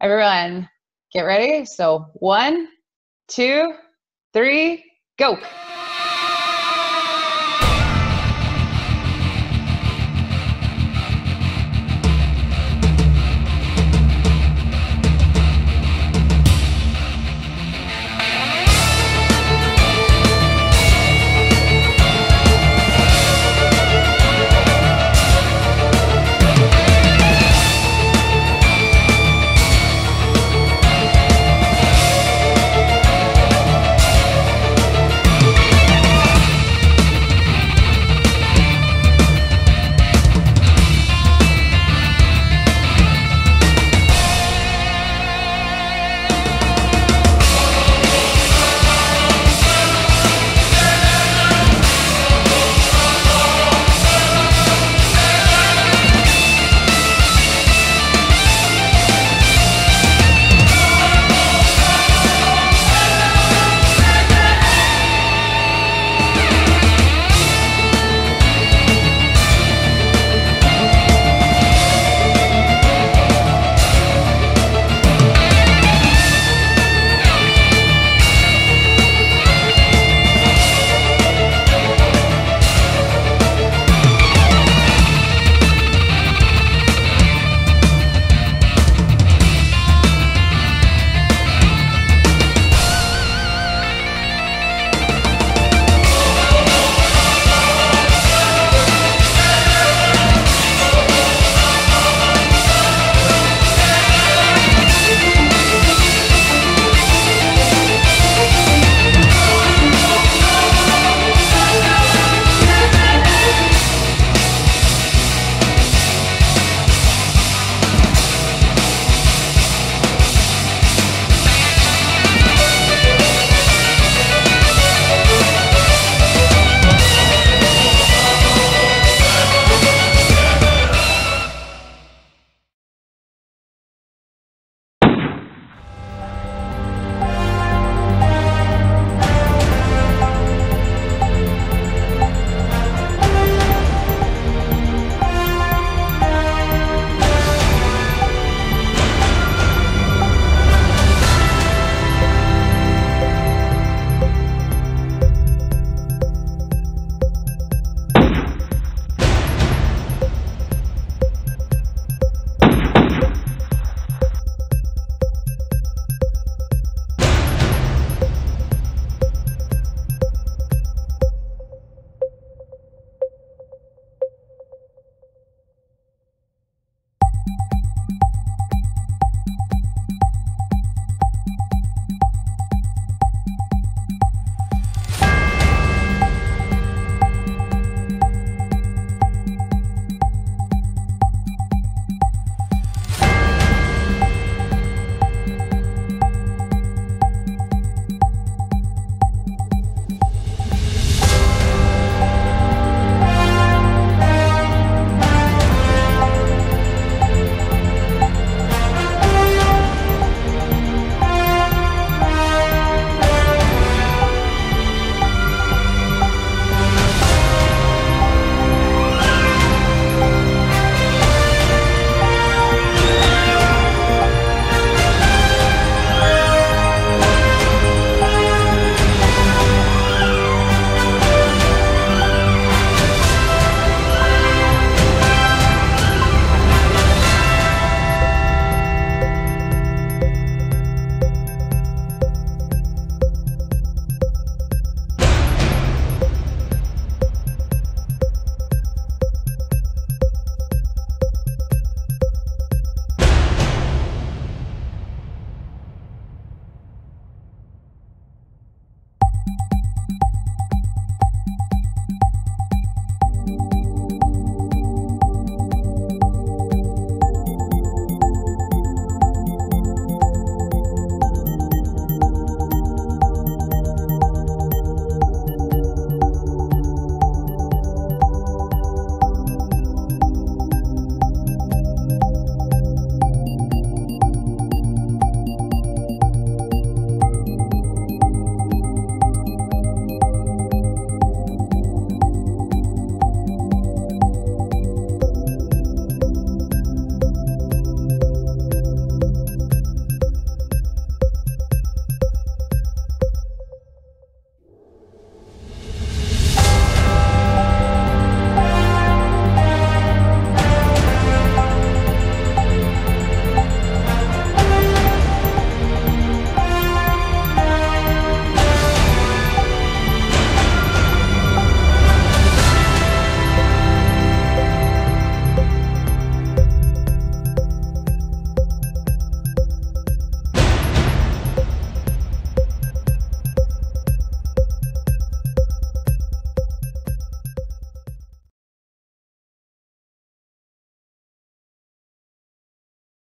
Everyone, get ready. So one, two, three, go.